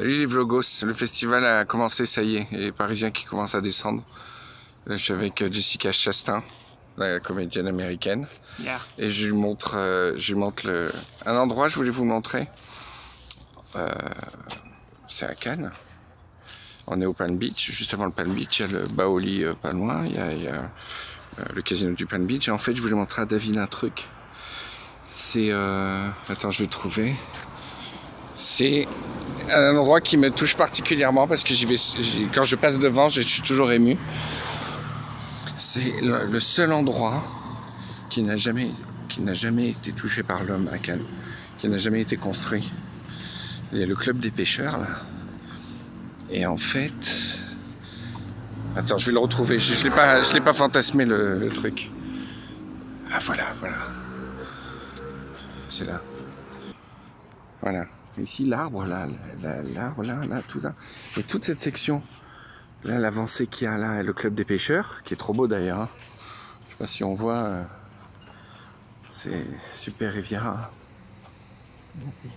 Salut les vlogos, le festival a commencé, ça y est, et les Parisiens qui commencent à descendre. Là, je suis avec euh, Jessica Chastain, la comédienne américaine, Yeah. et je lui montre, euh, je lui montre le... un endroit, je voulais vous montrer. Euh, c'est à Cannes. On est au Palm Beach, juste avant le Palm Beach, il y a le Baoli euh, pas loin, il y a, il y a, le casino du Palm Beach. Et en fait, je voulais montrer à David un truc. C'est... Attends, je vais le trouver. C'est un endroit qui me touche particulièrement parce que quand je passe devant, je suis toujours ému. C'est le, seul endroit qui n'a jamais, été touché par l'homme à Cannes, qui n'a jamais été construit. Il y a le club des pêcheurs là. Et en fait, attends, je vais le retrouver. Je, je l'ai pas, l'ai pas fantasmé le truc. Ah voilà, voilà. C'est là. Voilà. Ici, l'arbre, là, la- l'arbre, là, là, tout ça. Et toute cette section, là, l'avancée qu'il y a là, le club des pêcheurs, qui est trop beau d'ailleurs. hein. Je sais pas si on voit. euh, C'est super Riviera.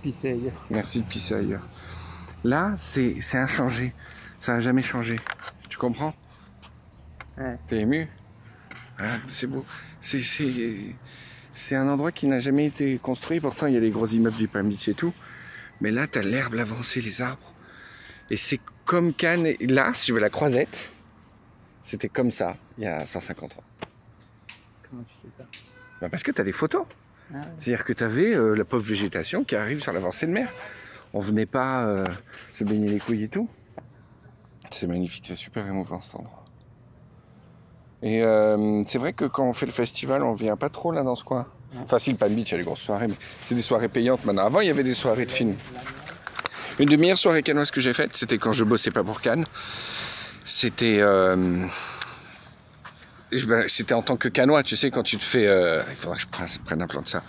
Pisser ailleurs. Merci de pisser ailleurs. Là, c'est c'est inchangé. Ça n'a jamais changé. Tu comprends? Ouais. T'es ému? Ah, C'est beau. C'est- C'est c'est un endroit qui n'a jamais été construit. Pourtant, il y a les gros immeubles du Palm Beach et tout. Mais là, t'as l'herbe, l'avancée, les arbres. Et c'est comme Cannes. Et là, si tu veux la croisette, c'était comme ça il y a 150 ans. Comment tu sais ça? Bah, parce que t'as des photos. Ah ouais. C'est-à-dire que tu avais la pauvre végétation qui arrive sur l'avancée de mer. On venait pas euh, se baigner les couilles et tout. C'est magnifique, c'est super émouvant cet endroit. Et euh, c'est vrai que quand on fait le festival, on vient pas trop là dans ce coin? Enfin, si le Palm Beach, il y a les grosses soirées, mais c'est des soirées payantes maintenant. Avant, il y avait des soirées de films. Une des meilleures soirées cannoises que j'ai faites, c'était quand je bossais pas pour Cannes. C'était. euh, C'était en tant que canois, tu sais, quand tu te fais. euh, il faudra que je prenne, un plan de ça.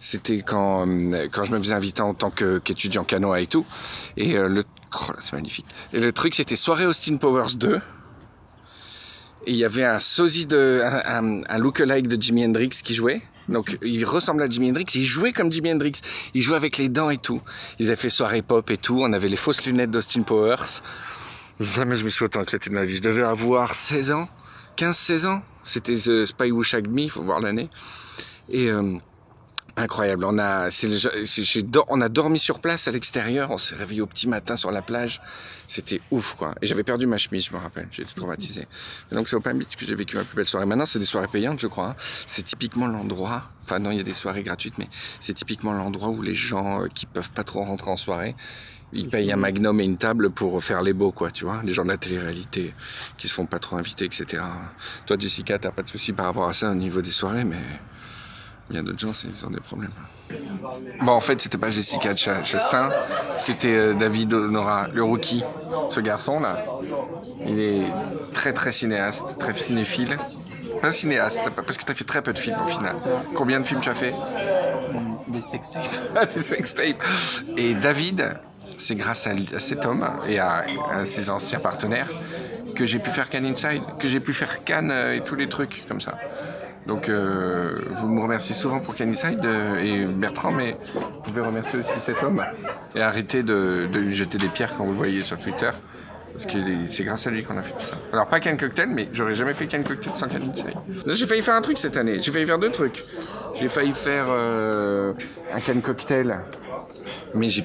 C'était quand, euh, je me faisais inviter en tant qu'étudiant canois et tout. Et euh, le. oh c'est magnifique. Et le truc, c'était soirée Austin Powers 2. Il y avait un sosie de. Un, un, lookalike de Jimi Hendrix qui jouait. Donc, il ressemble à Jimi Hendrix. Il jouait comme Jimi Hendrix. Il jouait avec les dents et tout. Ils avaient fait soirée pop et tout. On avait les fausses lunettes d'Austin Powers. Jamais je me suis autant éclaté de ma vie. Je devais avoir 16 ans. 15-16 ans. C'était The Spy Who Shagged Me, faut voir l'année. Et euh, incroyable. On a, on a dormi sur place à l'extérieur. On s'est réveillé au petit matin sur la plage. C'était ouf, quoi. Et j'avais perdu ma chemise, je me rappelle. J'ai été traumatisé. Et donc c'est au Palm Beach que j'ai vécu ma plus belle soirée. Maintenant, c'est des soirées payantes, je crois. hein. C'est typiquement l'endroit. Enfin non, il y a des soirées gratuites, mais c'est typiquement l'endroit où les gens euh, qui peuvent pas trop rentrer en soirée. Ils payent un magnum et une table pour faire les beaux, quoi, tu vois. Les gens de la télé-réalité qui se font pas trop inviter, etc. Toi, Jessica, t'as pas de soucis par rapport à ça au niveau des soirées, mais il y a d'autres gens, ils ont des problèmes. Bon, en fait, c'était pas Jessica Ch- Chastain, c'était euh, David Honora, le rookie. Ce garçon-là, il est très très cinéaste, très cinéphile. Pas cinéaste, parce que t'as fait très peu de films au final. Combien de films tu as fait? Des sextapes. des sextapes. Et David, c'est grâce à cet homme et à, à ses anciens partenaires que j'ai pu faire Cannes Inside, que j'ai pu faire Cannes euh, et tous les trucs comme ça. Donc, euh, vous me remerciez souvent pour Cannes Inside euh, et Bertrand, mais vous pouvez remercier aussi cet homme et arrêter de, lui jeter des pierres quand vous le voyez sur Twitter. Parce que c'est grâce à lui qu'on a fait tout ça. Alors pas Cannes Cocktail, mais j'aurais jamais fait Cannes Cocktail sans Cannes Inside. J'ai failli faire un truc cette année. J'ai failli faire deux trucs. J'ai failli faire euh, un Cannes Cocktail mais j'ai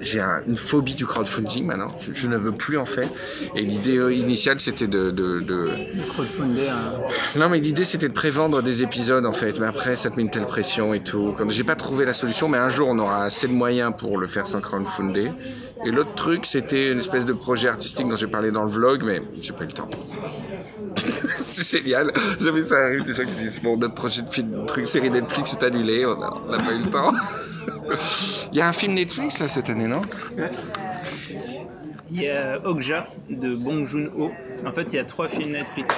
j'ai un- une phobie du crowdfunding maintenant. Je, je ne veux plus en faire. Et l'idée euh, initiale, c'était de, de, de- Le crowdfundé, hein. Non, mais l'idée, c'était de prévendre des épisodes, en fait. Mais après, ça te met une telle pression et tout. Quand j'ai pas trouvé la solution, mais un jour, on aura assez de moyens pour le faire sans crowdfunder. Et l'autre truc, c'était une espèce de projet artistique dont j'ai parlé dans le vlog, mais j'ai pas eu le temps. c'est génial. Jamais ça arrive des gens qui disent bon notre projet de film, truc série Netflix est annulé, on n'a pas eu le temps. Il y a un film Netflix là cette année, non? Il y a Okja de Bong Joon-ho. En fait, il y a trois films Netflix.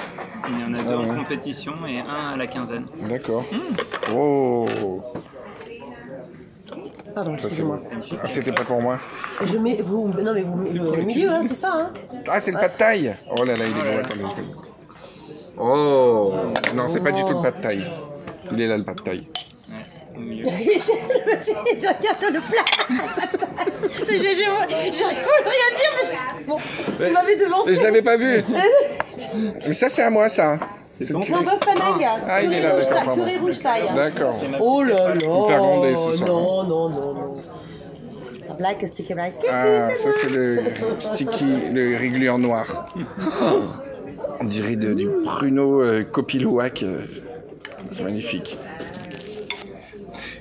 Il y en a deux en ouais. compétition et un à la quinzaine. D'accord. Oh, Pardon, excusez-moi. Ah, c'était pas pour moi. Je mets vous. Non mais vous mettez au milieu, hein, c'est ça, hein? Ah, c'est le pas de taille. Oh là là, il est bon. Attendez. je vais- Oh, non, c'est pas du tout le pas de taille. Il est là le pas de taille. Au milieu. Je regarde le plat. C'est- je- je- J'arrive à rien dire, mais bon, Mais- vous m'avez devancé. Mais je l'avais pas vu. Mais ça, c'est à moi, ça. C'est ton le Non, bœuf panag. Ah, il est là, Purée rouge d'accord, taille, rouge. D'accord. Oh là là. me faire gronder ce soir. Non, non, non, non. Black sticky rice cake. Ah, ça c'est le sticky, le régulier en noir. On dirait de- du pruneau euh, copilouac. euh, C'est magnifique.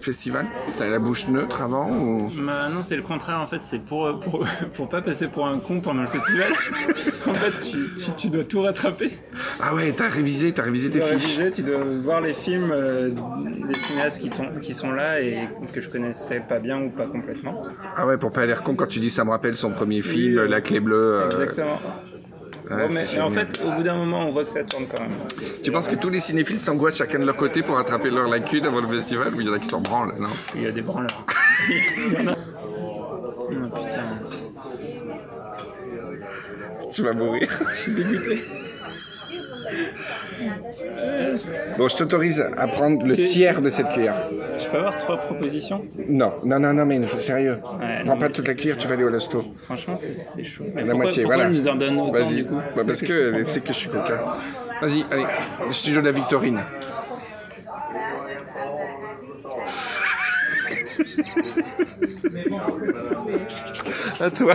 Festival T'as la bouche neutre avant ou... Bah, non, c'est le contraire en fait, c'est pour, pour, pour pas passer pour un con pendant le festival. en fait, tu, tu, tu dois tout rattraper. Ah ouais, t'as révisé, t'as révisé Tu tes dois fiches. réviser, tu dois voir les films euh, des cinéastes qui, qui sont là et que je connaissais pas bien ou pas complètement. Ah ouais, pour pas l'air con quand tu dis ça me rappelle son premier film, euh, La clé bleue. euh, Exactement. Ouais, Bon, mais, c'est mais en fait, au bout d'un moment, on voit que ça tourne quand même. Tu penses que tous les cinéphiles s'angoissent chacun de leur côté pour attraper leur lacune avant le festival ou il y en a qui s'en branlent, non? Il y a des branleurs. Il y en a. Oh, putain. Tu vas mourir. Je suis dégoûté. Bon, je t'autorise à prendre le tiers de cette cuillère. Je peux avoir trois propositions Non, non, non, non, mais sérieux. Ouais, Prends non, pas toute la cuillère, tu vas aller au lasto. Franchement, c'est c'est chaud. Mais La pourquoi, moitié, pourquoi voilà. nous en donne autant Vas-y. du coup Bah, parce que sait que je suis coquin. Vas-y, allez, le studio de la Victorine. À toi.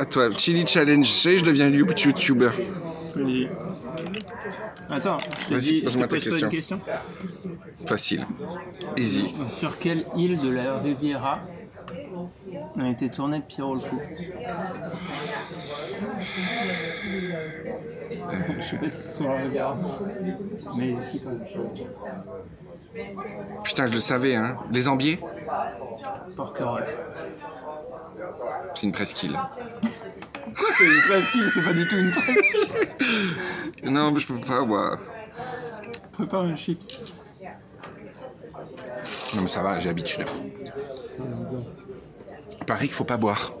À toi. Chili Challenge. Je deviens YouTuber. Attends, je te Vas-y, dis, pose-moi ta une question. Facile. Easy. Sur quelle île de la Riviera a été tourné Pierrot le Fou Je sais pas si c'est sur la Riviera. Mais si quand même. Putain, je le savais, hein. Les Ambiers Porquerolles. C'est une presqu'île. C'est une presqu'île, c'est pas du tout une presqu'île. Non, mais je peux pas, moi. Prépare un chips. Non, mais ça va, j'ai l'habitude. Paris qu'il faut pas boire.